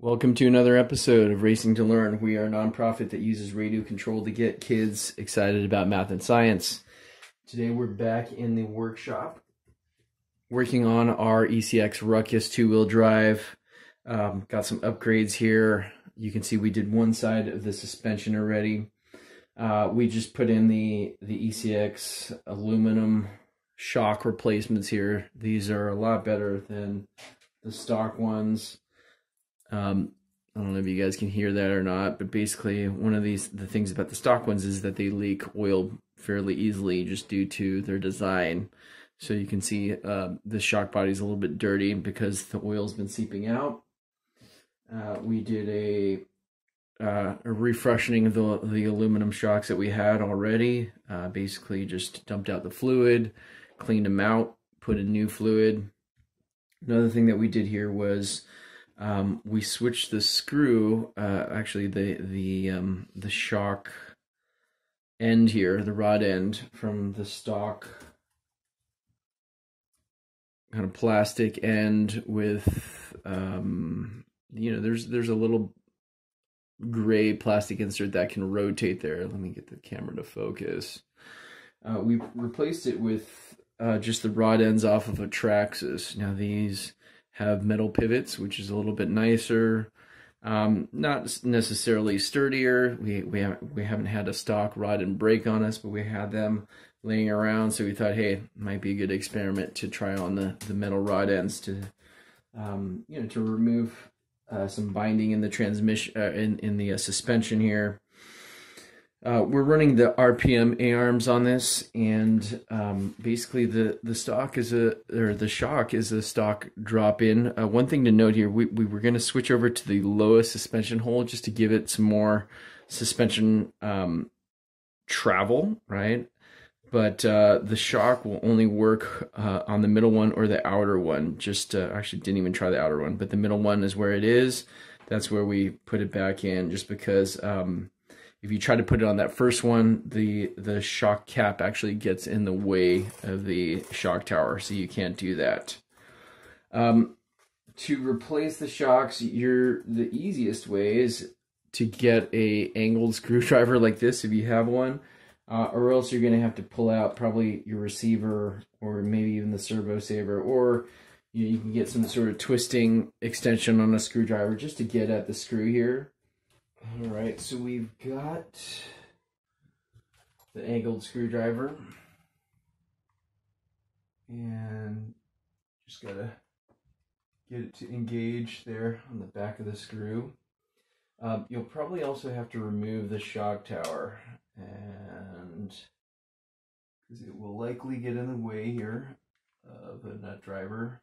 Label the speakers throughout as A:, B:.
A: Welcome to another episode of Racing to Learn. We are a nonprofit that uses radio control to get kids excited about math and science. Today we're back in the workshop working on our ECX Ruckus two wheel drive. Um, got some upgrades here. You can see we did one side of the suspension already. Uh, we just put in the, the ECX aluminum shock replacements here. These are a lot better than the stock ones. Um, I don't know if you guys can hear that or not, but basically one of these the things about the stock ones is that they leak oil fairly easily just due to their design. So you can see uh, the shock body is a little bit dirty because the oil's been seeping out. Uh, we did a uh, a refreshening of the the aluminum shocks that we had already. Uh, basically, just dumped out the fluid, cleaned them out, put in new fluid. Another thing that we did here was um, we switched the screw, uh, actually the the um, the shock end here, the rod end from the stock kind of plastic end with um, you know there's there's a little gray plastic insert that can rotate there. Let me get the camera to focus. Uh, we replaced it with uh, just the rod ends off of a Traxxas. Now these have metal pivots, which is a little bit nicer. Um, not necessarily sturdier. We we haven't we haven't had a stock rod end break on us, but we had them laying around, so we thought, hey, might be a good experiment to try on the the metal rod ends to, um, you know, to remove uh, some binding in the transmission uh, in in the uh, suspension here. Uh, we're running the RPM A arms on this, and um, basically the the stock is a or the shock is a stock drop in. Uh, one thing to note here, we we were going to switch over to the lowest suspension hole just to give it some more suspension um, travel, right? But uh, the shock will only work uh, on the middle one or the outer one. Just uh, actually didn't even try the outer one, but the middle one is where it is. That's where we put it back in, just because. Um, if you try to put it on that first one, the the shock cap actually gets in the way of the shock tower, so you can't do that. Um, to replace the shocks, you're the easiest way is to get a angled screwdriver like this if you have one, uh, or else you're gonna have to pull out probably your receiver or maybe even the servo saver, or you, know, you can get some sort of twisting extension on a screwdriver just to get at the screw here. All right, so we've got the angled screwdriver and just gotta get it to engage there on the back of the screw. Um, you'll probably also have to remove the shock tower and because it will likely get in the way here of the nut driver.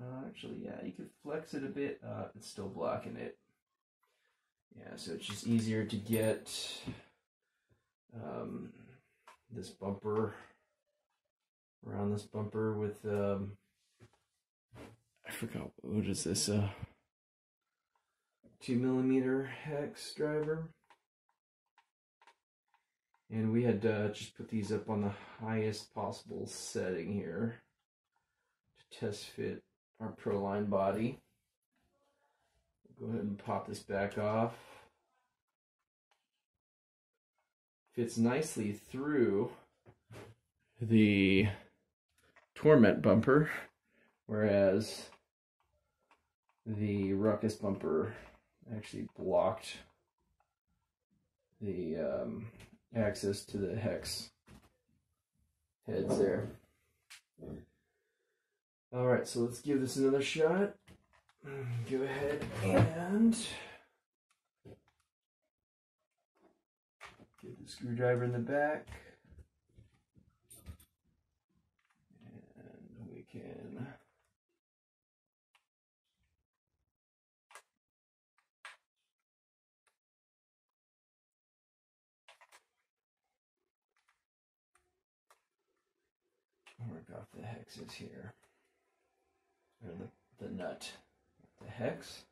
A: Uh, actually, yeah, you could flex it a bit. Uh, it's still blocking it. Yeah, so it's just easier to get um, this bumper around this bumper with um, I forgot what is this uh two millimeter hex driver and we had uh, just put these up on the highest possible setting here to test fit our Proline body. Go ahead and pop this back off. Fits nicely through the Torment bumper, whereas the Ruckus bumper actually blocked the um, access to the hex heads there. All right, so let's give this another shot. Mm, go ahead and get the screwdriver in the back. And we can work off the hexes here the, the nut, the hex.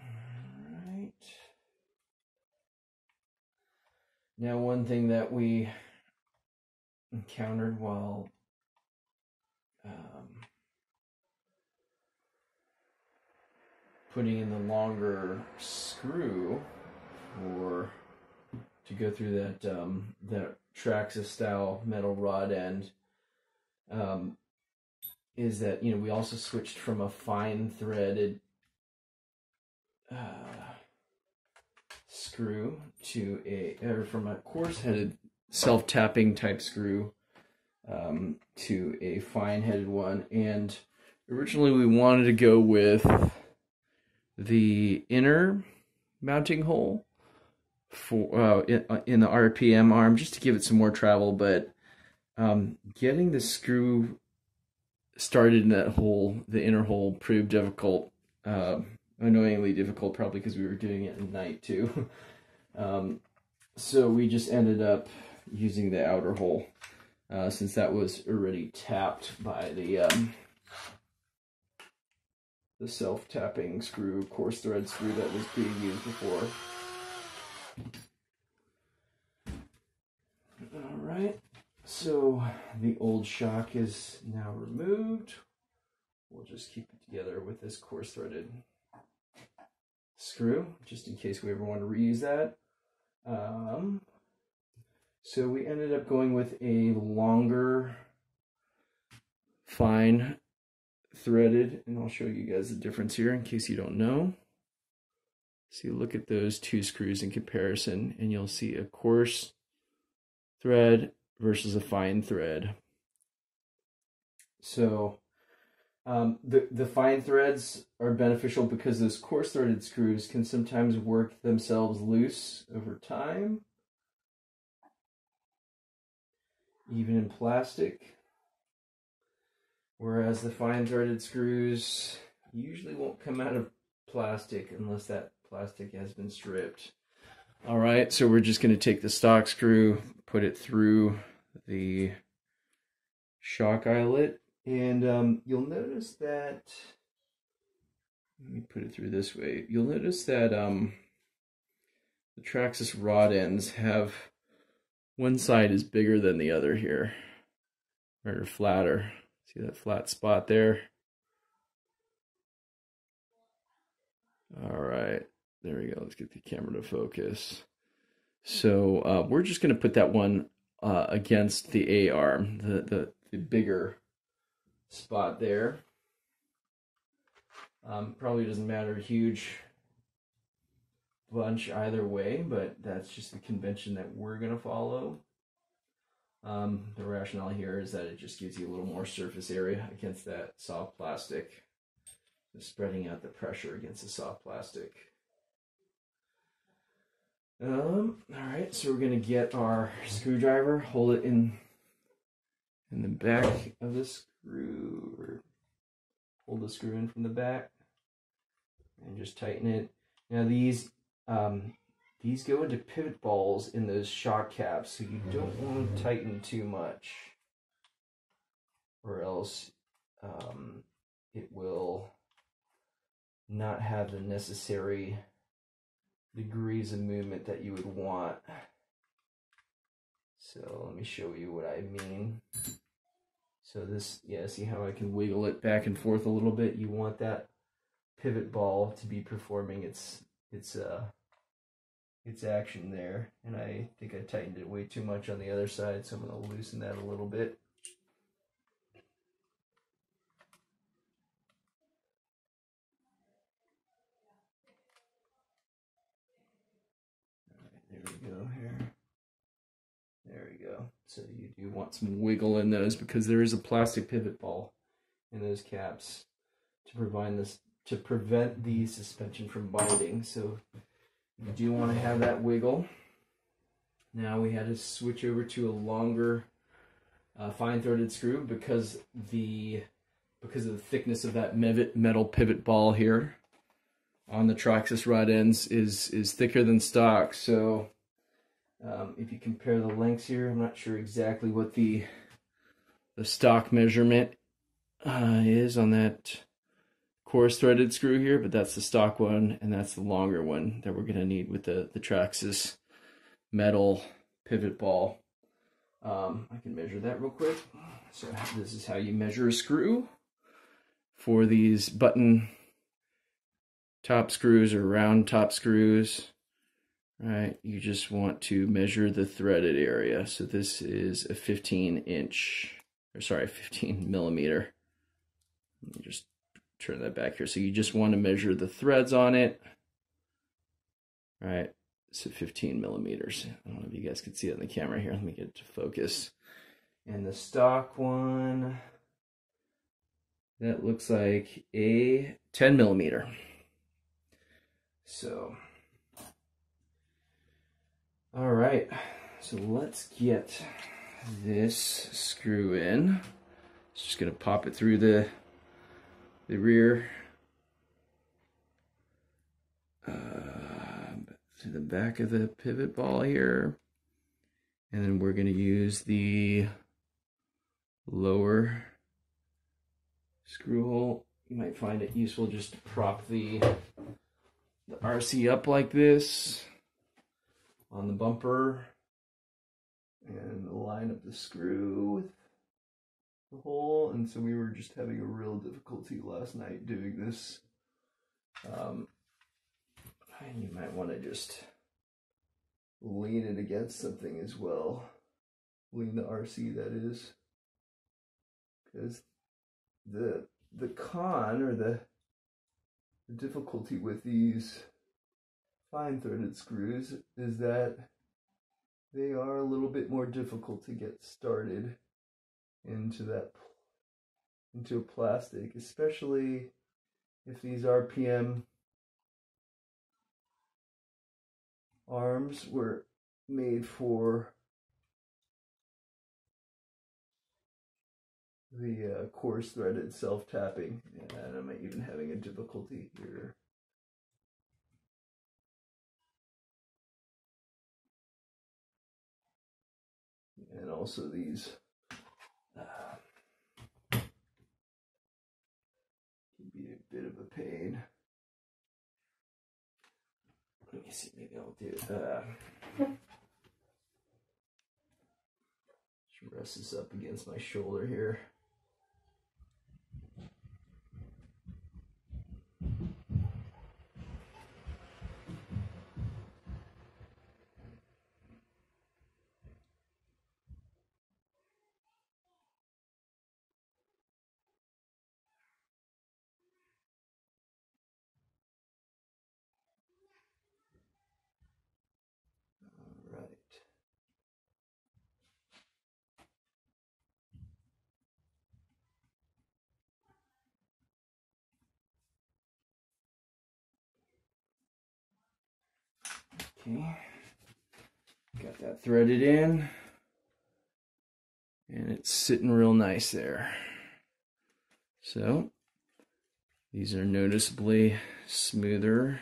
A: All right. Now, one thing that we encountered while um, putting in the longer screw for to go through that um, that Traxxas style metal rod end um, is that you know we also switched from a fine threaded uh, screw to a or from a coarse headed self tapping type screw um, to a fine headed one. And originally we wanted to go with the inner mounting hole for uh, in, uh, in, the RPM arm just to give it some more travel, but um, getting the screw started in that hole, the inner hole, proved difficult, uh, annoyingly difficult, probably because we were doing it at night too. um, so we just ended up using the outer hole uh, since that was already tapped by the um, the self-tapping screw, coarse thread screw that was being used before. All right, so the old shock is now removed. We'll just keep it together with this coarse threaded screw, just in case we ever want to reuse that. Um, so we ended up going with a longer fine threaded, and I'll show you guys the difference here in case you don't know. So you look at those two screws in comparison, and you'll see a coarse thread versus a fine thread. So um, the, the fine threads are beneficial because those coarse threaded screws can sometimes work themselves loose over time, even in plastic. Whereas the fine threaded screws usually won't come out of plastic unless that plastic has been stripped. All right, so we're just going to take the stock screw, put it through the shock eyelet, and um, you'll notice that, let me put it through this way, you'll notice that um, the Traxxas rod ends have, one side is bigger than the other here, or flatter. See that flat spot there? All right, there we go. Let's get the camera to focus. So uh, we're just going to put that one uh, against the A arm, the, the, the bigger spot there. Um, probably doesn't matter a huge bunch either way, but that's just the convention that we're going to follow. Um, the rationale here is that it just gives you a little more surface area against that soft plastic, just spreading out the pressure against the soft plastic. Um, all right, so we're gonna get our screwdriver, hold it in in the back of the screw, or hold the screw in from the back, and just tighten it. Now these um, these go into pivot balls in those shock caps, so you don't want to tighten too much, or else um, it will not have the necessary degrees of movement that you would want. So let me show you what I mean. So this, yeah, see how I can wiggle it back and forth a little bit? You want that pivot ball to be performing its its uh its action there. And I think I tightened it way too much on the other side, so I'm to loosen that a little bit. there we go here. There we go. So you do want some wiggle in those because there is a plastic pivot ball in those caps to provide this to prevent the suspension from binding. So you do want to have that wiggle. Now we had to switch over to a longer uh, fine threaded screw because the because of the thickness of that metal pivot ball here on the Traxxas rod ends is is thicker than stock. So um, if you compare the lengths here, I'm not sure exactly what the the stock measurement uh, is on that coarse threaded screw here, but that's the stock one, and that's the longer one that we're going to need with the, the Traxxas metal pivot ball. Um, I can measure that real quick. So this is how you measure a screw for these button top screws or round top screws, right, you just want to measure the threaded area. So this is a 15 inch, or sorry, 15 millimeter. Let me just turn that back here. So you just want to measure the threads on it, right? So 15 millimeters. I don't know if you guys can see it on the camera here. Let me get it to focus. And the stock one, that looks like a 10 millimeter. So, all right, so let's get this screw in. It's Just gonna pop it through the the rear uh, to the back of the pivot ball here. And then we're gonna use the lower screw hole. You might find it useful just to prop the, the RC up like this on the bumper and line up the screw with the hole. And so we were just having a real difficulty last night doing this. Um, and you might want to just lean it against something as well. Lean the RC, that is. Because the the con or the, the difficulty with these fine threaded screws is that they are a little bit more difficult to get started into that into a plastic, especially if these RPM arms were made for the uh, coarse threaded self tapping, and I'm even having a difficulty here. And also these uh, can be a bit of a pain. Let me see, maybe I'll do uh, rest this up against my shoulder here. Okay, got that threaded in and it's sitting real nice there. So these are noticeably smoother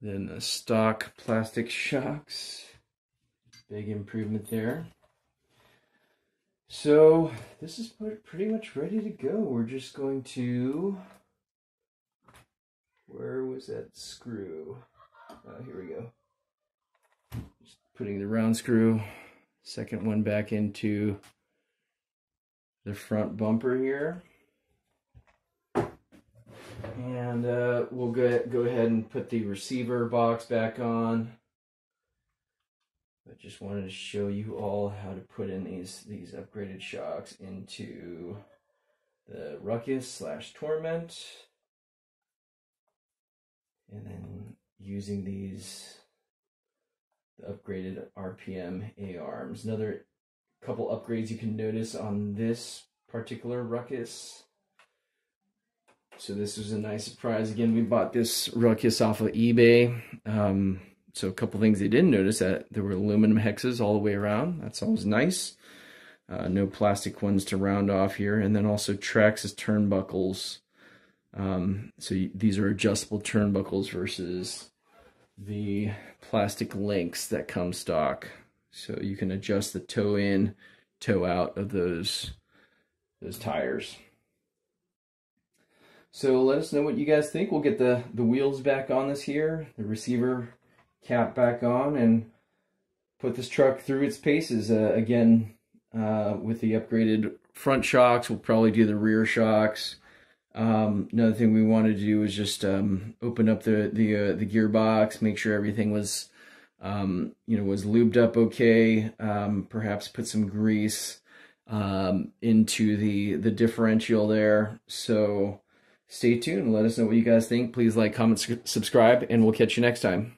A: than the stock plastic shocks. Big improvement there. So this is pretty much ready to go. We're just going to where was that screw? Oh, here we go. Just putting the round screw, second one back into the front bumper here. And uh, we'll go, go ahead and put the receiver box back on. I just wanted to show you all how to put in these, these upgraded shocks into the Ruckus slash Torment and then using these upgraded RPM A arms. Another couple upgrades you can notice on this particular ruckus. So this was a nice surprise. Again, we bought this ruckus off of eBay. Um, so a couple things they didn't notice that there were aluminum hexes all the way around. That's always nice. Uh, no plastic ones to round off here. And then also Traxxas turnbuckles um, so these are adjustable turnbuckles versus the plastic links that come stock. So you can adjust the toe in, toe out of those those tires. So let us know what you guys think. We'll get the, the wheels back on this here, the receiver cap back on, and put this truck through its paces. Uh, again, uh, with the upgraded front shocks, we'll probably do the rear shocks Um, another thing we wanted to do was just um, open up the the uh, the gearbox, make sure everything was um, you know was lubed up okay. Um, perhaps put some grease um, into the the differential there. So stay tuned. Let us know what you guys think. Please like, comment, subscribe, and we'll catch you next time.